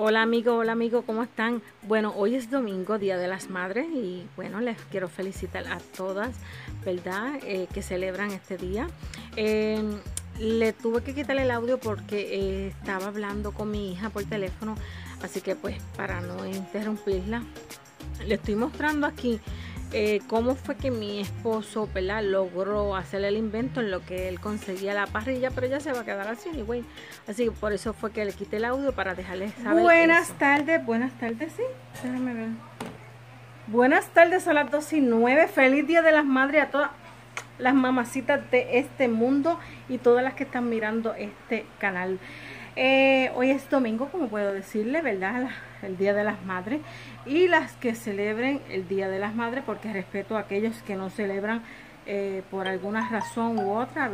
Hola amigo, hola amigo, ¿cómo están? Bueno, hoy es domingo, Día de las Madres y bueno, les quiero felicitar a todas, ¿verdad? Eh, que celebran este día. Em, le tuve que quitar el audio porque eh, estaba hablando con mi hija por teléfono, así que pues para no interrumpirla, le estoy mostrando aquí eh, cómo fue que mi esposo ¿verdad? logró hacer el invento en lo que él conseguía la parrilla, pero ya se va a quedar así, güey. Así que por eso fue que le quité el audio para dejarles saber. Buenas tardes, buenas tardes, sí. Déjame ver. Buenas tardes, son las 2 y 9. Feliz Día de las Madres a todas las mamacitas de este mundo y todas las que están mirando este canal. Eh, hoy es domingo, como puedo decirle, ¿verdad? El Día de las Madres. Y las que celebren el Día de las Madres, porque respeto a aquellos que no celebran eh, por alguna razón u otra.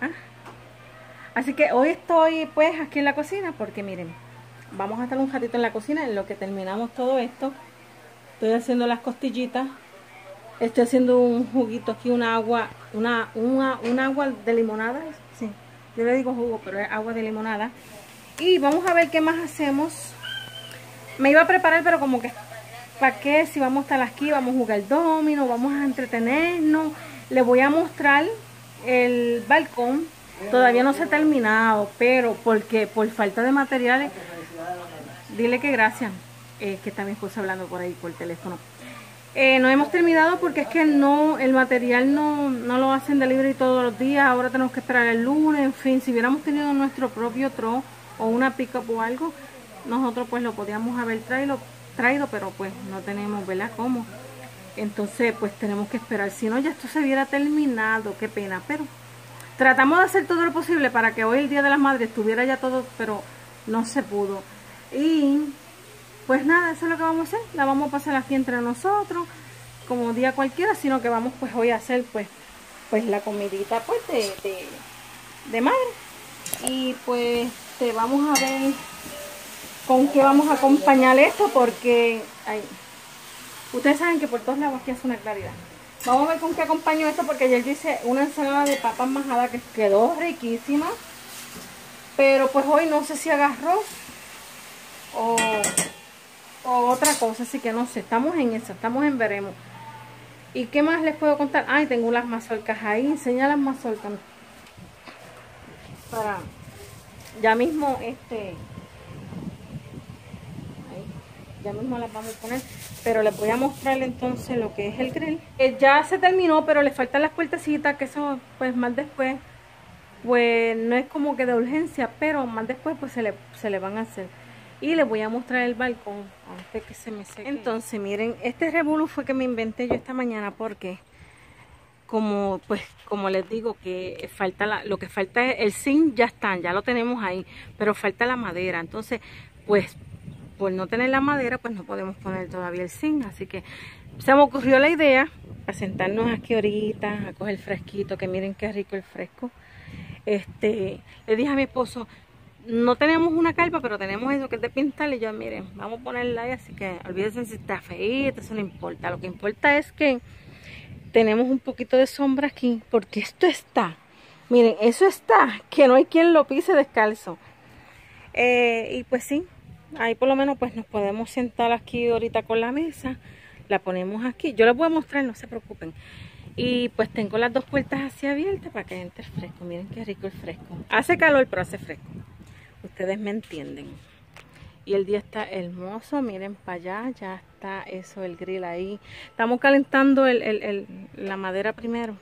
¿Ah? Así que hoy estoy pues aquí en la cocina, porque miren, vamos a estar un ratito en la cocina en lo que terminamos todo esto. Estoy haciendo las costillitas. Estoy haciendo un juguito aquí, una agua, una, una, un agua de limonada. Sí, yo le digo jugo, pero es agua de limonada. Y vamos a ver qué más hacemos. Me iba a preparar, pero como que, ¿para qué? Si vamos a estar aquí, vamos a jugar domino, vamos a entretenernos. Le voy a mostrar el balcón. Todavía no se ha terminado, pero porque por falta de materiales, dile que gracias, eh, que está mi esposa hablando por ahí por teléfono. Eh, no hemos terminado porque es que no el material no, no lo hacen delivery todos los días. Ahora tenemos que esperar el lunes. En fin, si hubiéramos tenido nuestro propio tro o una pickup o algo, nosotros pues lo podíamos haber traído, traído pero pues no tenemos, ¿verdad? ¿Cómo? Entonces pues tenemos que esperar. Si no, ya esto se hubiera terminado. Qué pena, pero tratamos de hacer todo lo posible para que hoy el Día de las Madres estuviera ya todo, pero no se pudo. Y pues nada, eso es lo que vamos a hacer. La vamos a pasar aquí entre nosotros, como día cualquiera, sino que vamos pues hoy a hacer pues pues la comidita pues de, de, madre. Y pues te vamos a ver con qué vamos a acompañar esto porque ustedes saben que por todos lados aquí hace una claridad. Vamos a ver con qué acompaño esto porque ayer hice una ensalada de papas majada que quedó riquísima. Pero pues hoy no sé si agarró o otra cosa, así que no sé, estamos en eso, estamos en veremos. ¿Y qué más les puedo contar? Ay, tengo las mazorcas ahí, enseña las mazorcas. Para, ya mismo, este, ya mismo las vamos a poner, pero les voy a mostrar entonces lo que es el grill. Eh, ya se terminó, pero le faltan las puertecitas, que eso pues más después, pues no es como que de urgencia, pero más después pues se le, se le van a hacer y les voy a mostrar el balcón antes que se me seque. Entonces, miren, este revolú fue que me inventé yo esta mañana porque como pues como les digo que falta la, lo que falta es el zinc ya están, ya lo tenemos ahí, pero falta la madera. Entonces, pues por no tener la madera, pues no podemos poner todavía el zinc, así que se me ocurrió la idea a sentarnos aquí ahorita, a coger fresquito, que miren qué rico el fresco. Este, le dije a mi esposo, no tenemos una carpa, pero tenemos eso que es de pintar. Y yo, miren, vamos a ponerla ahí. Así que olvídense si está feita, eso no importa. Lo que importa es que tenemos un poquito de sombra aquí, porque esto está. Miren, eso está, que no hay quien lo pise descalzo. Eh, y pues sí, ahí por lo menos pues nos podemos sentar aquí ahorita con la mesa. La ponemos aquí. Yo les voy a mostrar, no se preocupen. Y pues tengo las dos puertas así abiertas para que entre el fresco. Miren qué rico el fresco. Hace calor, pero hace fresco. Ustedes me entienden. Y el día está hermoso. Miren para allá. Ya está eso, el grill ahí. Estamos calentando la madera primero.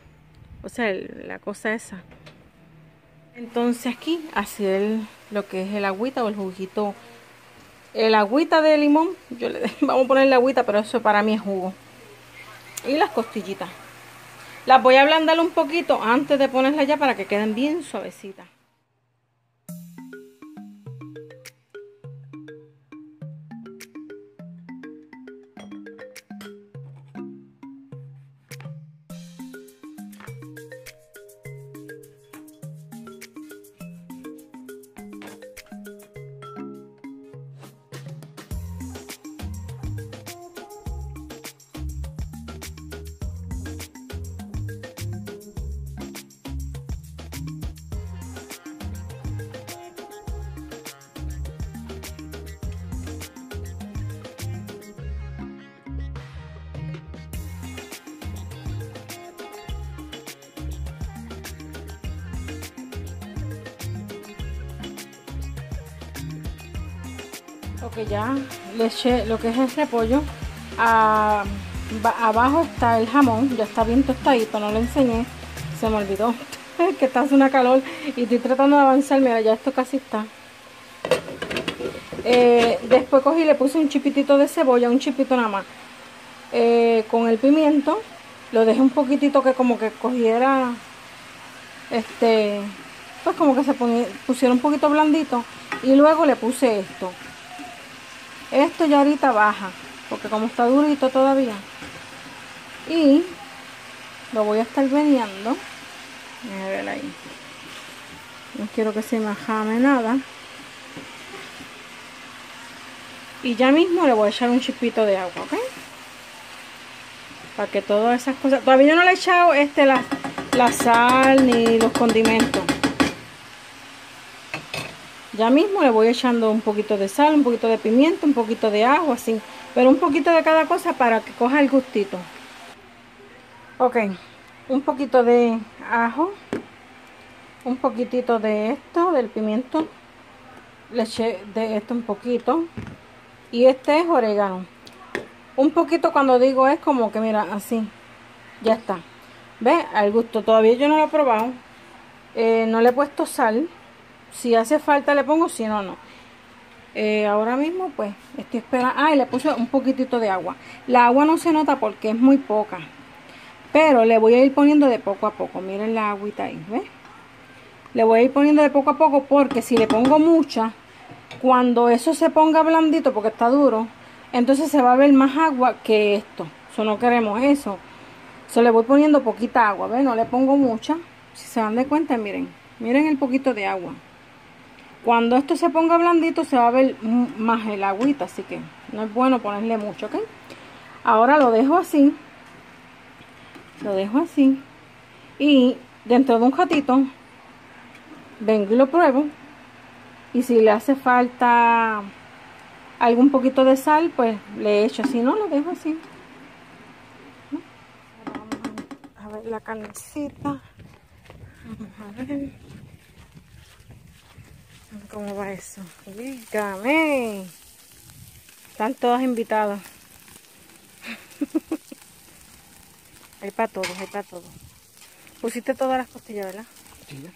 O sea, la cosa esa. Entonces aquí hacer lo que es el agüita o el juguito. El agüita de limón. Yo le, vamos a ponerle agüita, pero eso para mí es jugo. Y las costillitas. Las voy a ablandar un poquito antes de ponerlas ya para que queden bien suavecitas. Ok, ya le eché lo que es el repollo. Abajo está el jamón, ya está bien tostadito, no lo enseñé, se me olvidó. que está hace una calor y estoy tratando de avanzar, mira, ya esto casi está. Eh, después cogí le puse un chipitito de cebolla, un chipito nada más. Eh, con el pimiento, lo dejé un poquitito que como que cogiera, este, pues como que se pusiera un poquito blandito. Y luego le puse esto. Esto ya ahorita baja, porque como está durito todavía. Y lo voy a estar veniendo. A ver ahí. No quiero que se me jame nada. Y ya mismo le voy a echar un chipito de agua, ¿ok? Para que todas esas cosas... Todavía no le he echado este, la, la sal ni los condimentos. Ya mismo le voy echando un poquito de sal, un poquito de pimiento, un poquito de agua, así. Pero un poquito de cada cosa para que coja el gustito. Ok, un poquito de ajo. Un poquitito de esto, del pimiento. Le eché de esto un poquito. Y este es orégano. Un poquito cuando digo es como que mira, así. Ya está. ¿Ve? Al gusto. Todavía yo no lo he probado. Eh, no le he puesto sal si hace falta le pongo, si no, no. Eh, ahora mismo pues estoy esperando. Ah, y le puse un poquitito de agua. La agua no se nota porque es muy poca. Pero le voy a ir poniendo de poco a poco. Miren la agüita ahí, ¿ves? Le voy a ir poniendo de poco a poco porque si le pongo mucha, cuando eso se ponga blandito porque está duro, entonces se va a ver más agua que esto. Eso no queremos eso. Se le voy poniendo poquita agua, ¿ves? No le pongo mucha. Si se dan de cuenta, miren. Miren el poquito de agua. Cuando esto se ponga blandito se va a ver más el agüita, así que no es bueno ponerle mucho, ¿ok? Ahora lo dejo así. Lo dejo así. Y dentro de un ratito vengo y lo pruebo. Y si le hace falta algún poquito de sal, pues le echo. Si no, lo dejo así. Vamos a ver la carnecita. Vamos a ver. ¿Cómo va eso? Dígame. Están todos invitados. hay para todos, hay para todos. Pusiste todas las costillas, ¿verdad? Sí.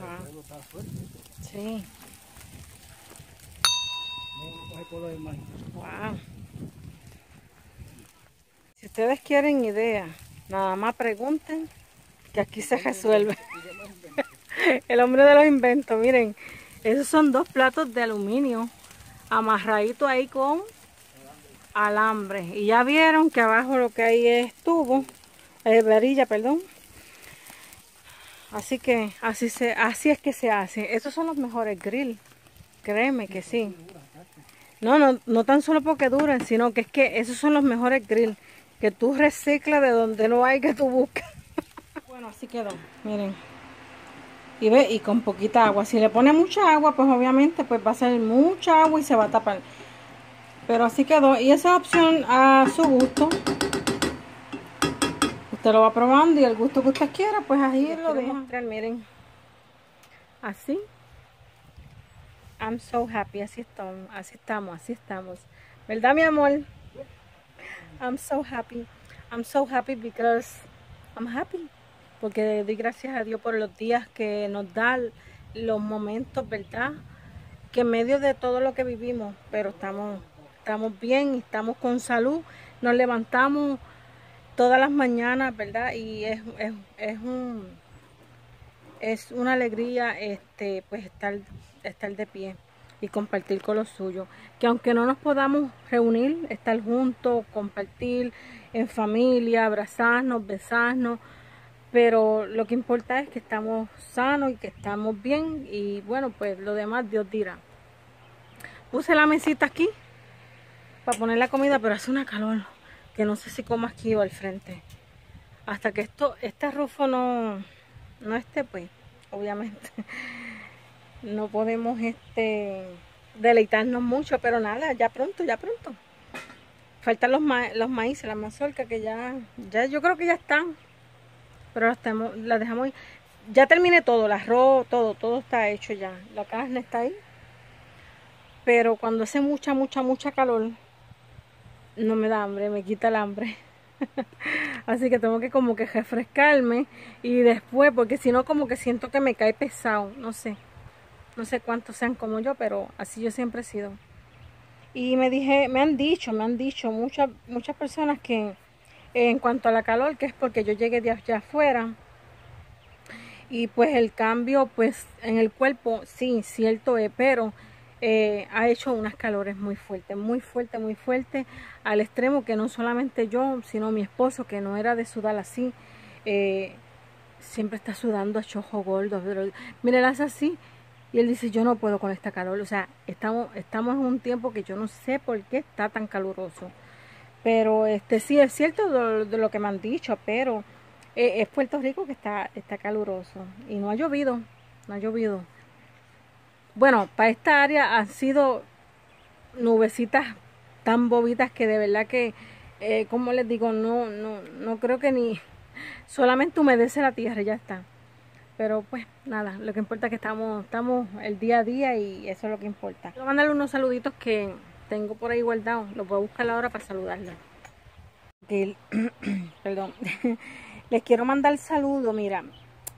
Ah. Sí. Wow. Si ustedes quieren idea, nada más pregunten que aquí se resuelve. El hombre de los inventos, miren. Esos son dos platos de aluminio amarraditos ahí con alambre. Y ya vieron que abajo lo que hay es tubo, eh, varilla, perdón. Así que así, se, así es que se hace. Esos son los mejores grill. Créeme que sí. No, no, no tan solo porque duran, sino que es que esos son los mejores grill. Que tú reciclas de donde no hay que tú buscas. bueno, así quedó. Miren y ve y con poquita agua. Si le pone mucha agua pues obviamente pues va a ser mucha agua y se va a tapar. Pero así quedó. Y esa opción a su gusto. Usted lo va probando y el gusto que usted quiera pues ahí lo deja. miren. Así. I'm so happy. Así estamos así estamos así estamos. Verdad mi amor I'm so happy. I'm so happy because I'm happy porque doy gracias a Dios por los días que nos da los momentos, ¿verdad? Que en medio de todo lo que vivimos, pero estamos, estamos bien, estamos con salud, nos levantamos todas las mañanas, ¿verdad? Y es, es, un es una alegría este pues estar, estar de pie y compartir con los suyos. Que aunque no nos podamos reunir, estar juntos, compartir en familia, abrazarnos, besarnos, pero lo que importa es que estamos sanos y que estamos bien y bueno pues lo demás Dios dirá. Puse la mesita aquí para poner la comida pero hace una calor que no sé si como aquí o al frente. Hasta que esto este rufo no no esté pues obviamente. No podemos este deleitarnos mucho pero nada ya pronto ya pronto. Faltan los, los maíces la mazorca que ya ya yo creo que ya están pero la, dejamos Ya terminé todo, el arroz, todo, todo está hecho ya. La carne está ahí. pero cuando hace mucha, mucha, mucha calor, no me da hambre, me quita el hambre. Así que tengo que como que refrescarme y después, porque si no como que siento que me cae pesado, no sé. No sé cuántos sean como yo, pero así yo siempre he sido. Y me dije, me han dicho, me han dicho muchas, muchas personas que en cuanto a la calor, que es porque yo llegué de allá afuera, y pues el cambio pues en el cuerpo, sí, cierto es, pero eh, ha hecho unas calores muy fuertes, muy fuerte, muy fuerte, al extremo que no solamente yo, sino mi esposo, que no era de sudar así, eh, siempre está sudando a chojo gordo, pero mire, hace así, y él dice, yo no puedo con esta calor, o sea, estamos, estamos en un tiempo que yo no sé por qué está tan caluroso, pero este sí es cierto de, lo que me han dicho, pero eh, es Puerto Rico que está, está caluroso, y no ha llovido, no ha llovido, bueno, para esta área han sido nubecitas tan bobitas que de verdad que, eh, como les digo, no, no, no creo que ni solamente humedece la tierra y ya está. Pero pues nada, lo que importa es que estamos, estamos el día a día y eso es lo que importa. Quiero mandarle unos saluditos que tengo por ahí guardados. Los voy a buscar ahora para saludarles. Perdón. Les quiero mandar saludo. Mira,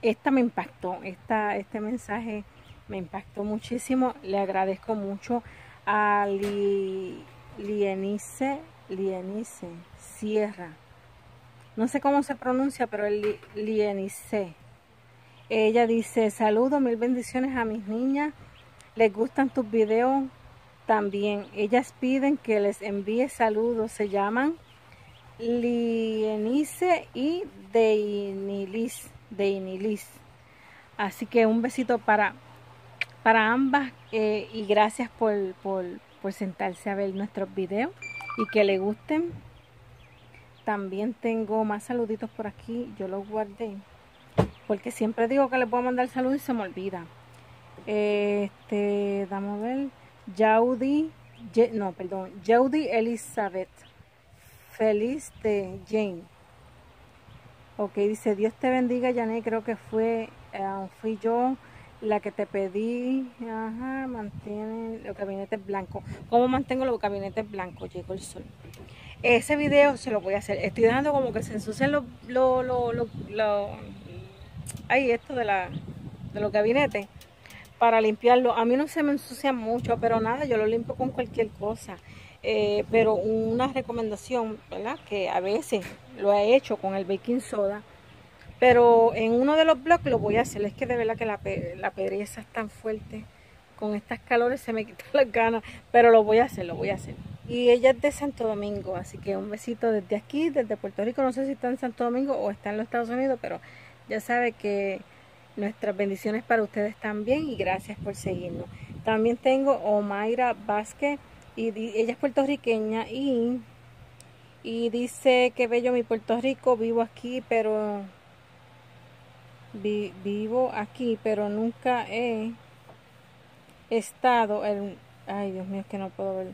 esta me impactó. Esta, este mensaje me impactó muchísimo. Le agradezco mucho a Lienice, Lienice Sierra. No sé cómo se pronuncia, pero el Lienice. Ella dice, saludos, mil bendiciones a mis niñas. Les gustan tus videos también. Ellas piden que les envíe saludos. Se llaman Lienice y Deinilis. Deinilis. Así que un besito para para ambas eh, y gracias por, por, por sentarse a ver nuestros videos y que le gusten. También tengo más saluditos por aquí, yo los guardé porque siempre digo que les puedo mandar saludos y se me olvida. Este, vamos a ver, Jaudi, no, perdón, Jaudi Elizabeth, feliz de Jane. Ok, dice, Dios te bendiga, Janet, creo que fue, eh, fui yo la que te pedí, ajá, mantiene los gabinetes blancos. ¿Cómo mantengo los gabinetes blancos? Llegó el sol. Ese video se lo voy a hacer. Estoy dejando como que se ensucien los, los, los, los, ahí esto de, la, de los gabinetes para limpiarlo. A mí no se me ensucian mucho, pero nada, yo lo limpio con cualquier cosa. Eh, pero una recomendación, ¿verdad? Que a veces lo he hecho con el baking soda pero en uno de los blogs lo voy a hacer. Es que de verdad que la, la pereza es tan fuerte. Con estas calores se me quitan las ganas. Pero lo voy a hacer, lo voy a hacer. Y ella es de Santo Domingo. Así que un besito desde aquí, desde Puerto Rico. No sé si está en Santo Domingo o está en los Estados Unidos. Pero ya sabe que nuestras bendiciones para ustedes también. Y gracias por seguirnos. También tengo Omaira Vázquez. Y ella es puertorriqueña. Y, y dice que bello mi Puerto Rico. Vivo aquí, pero vivo aquí, pero nunca he estado en, ay Dios mío, que no puedo ver,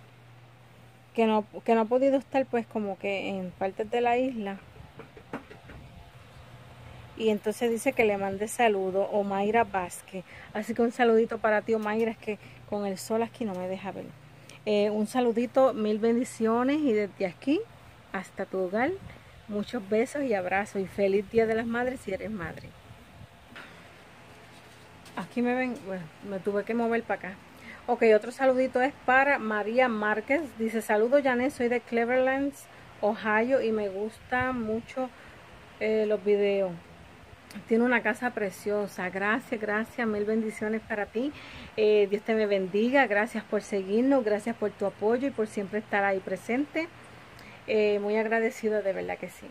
que no, que no he podido estar pues como que en partes de la isla. Y entonces dice que le mande saludo Omaira Vázquez. Así que un saludito para ti, Omaira, es que con el sol aquí no me deja ver. Eh, un saludito, mil bendiciones y desde aquí hasta tu hogar, muchos besos y abrazos y feliz Día de las Madres si eres madre. Aquí me ven, bueno, me tuve que mover para acá. Ok, otro saludito es para María Márquez. Dice, saludo Janet, soy de Cleverlands, Ohio y me gustan mucho eh, los videos. Tiene una casa preciosa. Gracias, gracias. Mil bendiciones para ti. Eh, Dios te me bendiga. Gracias por seguirnos. Gracias por tu apoyo y por siempre estar ahí presente. Eh, muy agradecido, de verdad que sí.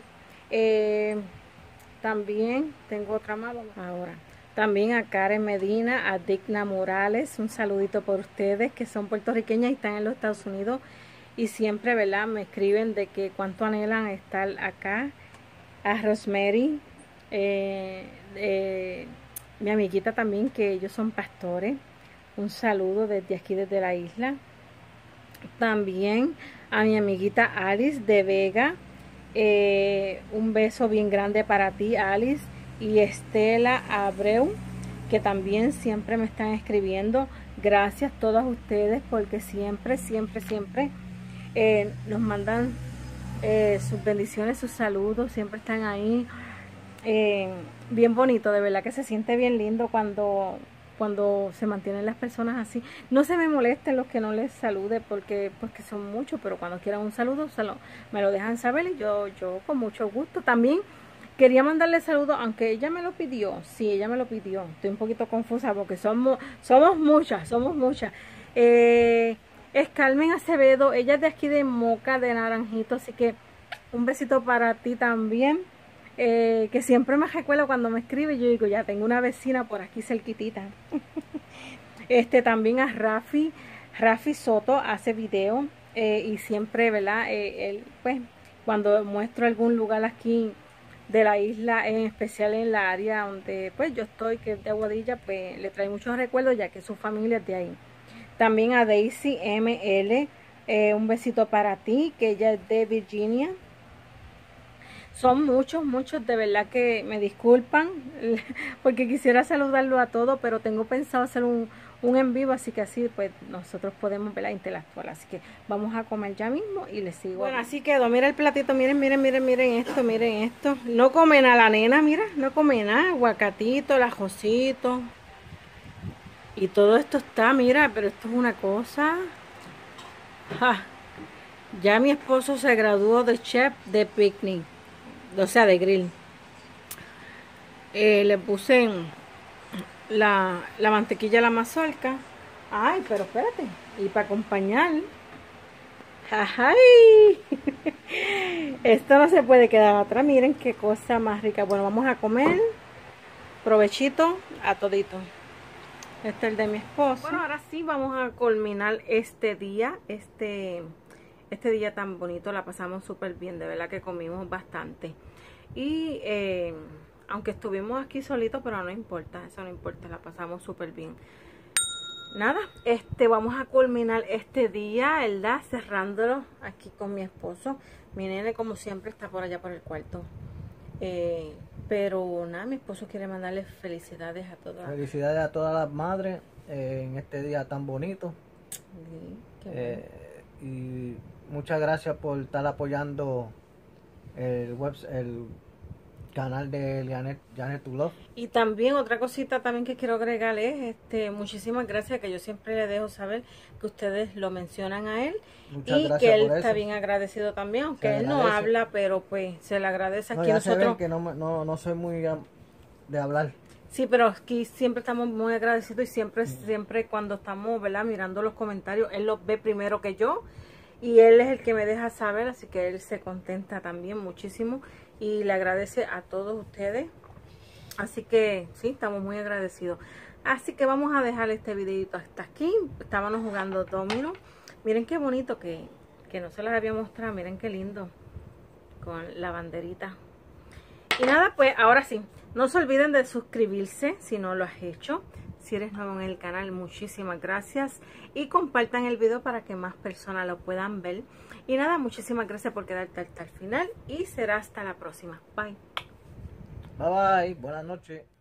también tengo otra más. Ahora. También a Karen Medina, a Digna Morales, un saludito por ustedes que son puertorriqueñas y están en los Estados Unidos y siempre, ¿verdad? Me escriben de que cuánto anhelan estar acá. A Rosemary, eh, mi amiguita también, que ellos son pastores. Un saludo desde aquí, desde la isla. También a mi amiguita Alice de Vega. Eh, un beso bien grande para ti, Alice y Estela Abreu, que también siempre me están escribiendo. Gracias a todas ustedes porque siempre, siempre, siempre eh, nos mandan eh, sus bendiciones, sus saludos, siempre están ahí. Eh, bien bonito, de verdad que se siente bien lindo cuando, cuando se mantienen las personas así. No se me molesten los que no les salude porque, porque son muchos, pero cuando quieran un saludo me lo dejan saber y yo, yo con mucho gusto. También quería mandarle saludos, aunque ella me lo pidió, sí, ella me lo pidió. Estoy un poquito confusa porque somos, somos muchas, somos muchas. Eh, es Carmen Acevedo, ella es de aquí de Moca, de Naranjito, así que un besito para ti también. Eh, que siempre me recuerdo cuando me escribe, yo digo, ya tengo una vecina por aquí cerquitita. este también a Rafi, Rafi Soto hace video eh, y siempre, ¿verdad? Eh, él, pues, cuando muestro algún lugar aquí de la isla, en especial en la área donde pues yo estoy, que es de Aguadilla, pues le trae muchos recuerdos ya que su familia es de ahí. También a Daisy ML, un besito para ti, que ella es de Virginia. Son muchos, muchos, de verdad que me disculpan, porque quisiera saludarlo a todos, pero tengo pensado hacer un, un en vivo, así que así pues nosotros podemos ver la intelectual. Así que vamos a comer ya mismo y les sigo. Bueno, así quedó. Mira el platito, miren, miren, miren, miren esto, miren esto. No comen a la nena, mira, no comen nada. Aguacatito, el ajocito. Y todo esto está, mira, pero esto es una cosa. Ya mi esposo se graduó de chef de picnic o sea, de grill. Eh, le puse la, la mantequilla a la mazorca. Ay, pero espérate. Y para acompañar. ¡Ay! Esto no se puede quedar atrás. Miren qué cosa más rica. Bueno, vamos a comer. Provechito a todito. Este es el de mi esposo. Bueno, ahora sí vamos a culminar este día. Este este día tan bonito la pasamos súper bien, de verdad que comimos bastante. Y eh, aunque estuvimos aquí solitos, pero no importa, eso no importa, la pasamos súper bien. Nada, este vamos a culminar este día, ¿verdad? Cerrándolo aquí con mi esposo. Mi nene, como siempre, está por allá por el cuarto. Eh, pero nada, mi esposo quiere mandarle felicidades a todas. Felicidades a todas las madres eh, en este día tan bonito. y muchas gracias por estar apoyando el web, el canal de Janet, Janet Love. Y también otra cosita también que quiero agregarle es este, muchísimas gracias que yo siempre le dejo saber que ustedes lo mencionan a él y que él está bien agradecido también, aunque él no habla, pero pues se le agradece aquí no, nosotros. que no, no, no soy muy de hablar. Sí, pero aquí siempre estamos muy agradecidos y siempre, siempre cuando estamos, ¿verdad? Mirando los comentarios, él los ve primero que yo y él es el que me deja saber, así que él se contenta también muchísimo y le agradece a todos ustedes. Así que sí, estamos muy agradecidos. Así que vamos a dejar este videito hasta aquí. Estábamos jugando domino. Miren qué bonito que, que no se les había mostrado. Miren qué lindo. Con la banderita. Y nada, pues ahora sí. No se olviden de suscribirse si no lo has hecho. Si eres nuevo en el canal, muchísimas gracias. Y compartan el video para que más personas lo puedan ver. Y nada, muchísimas gracias por quedarte hasta el final. Y será hasta la próxima. Bye. Bye bye. Buenas noches.